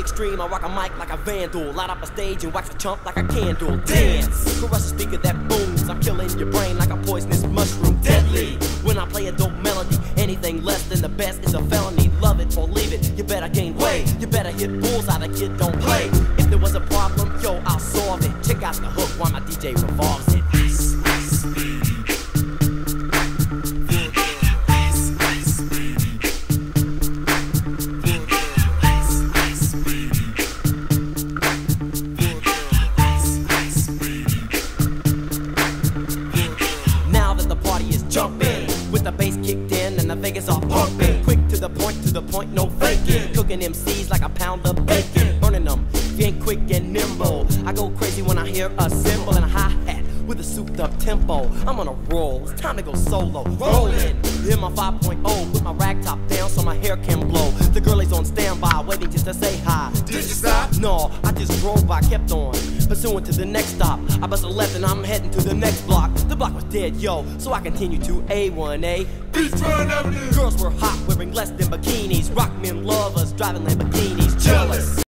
Extreme, I rock a mic like a vandal. Light up a stage and wax a chump like a candle. Dance, caress a speaker that booms. I'm killing your brain like a poisonous mushroom. Deadly. When I play a dope melody, anything less than the best is a felony. Love it or leave it. You better gain weight. You better hit bulls bullseye. The kid don't play. If there was a problem, yo, I'll solve it. Check out the hook while my DJ revolves in and the Vegas are pumping. Quick to the point, to the point, no faking. Cooking MCs like a pound of bacon. Burning them, ain't quick and nimble. I go crazy when I hear a cymbal and a hi hat with a souped up tempo. I'm on a roll, it's time to go solo. Rolling, hit my 5.0, put my rag top my hair can blow. The girl is on standby, waiting just to say hi. Did you stop? No, I just drove by, kept on. Pursuing to the next stop. I bust a left and I'm heading to the next block. The block was dead, yo, so I continue to A1A. Beachfront Avenue. Girls were hot, wearing less than bikinis. Rock men lovers, driving Lamborghinis. Jealous.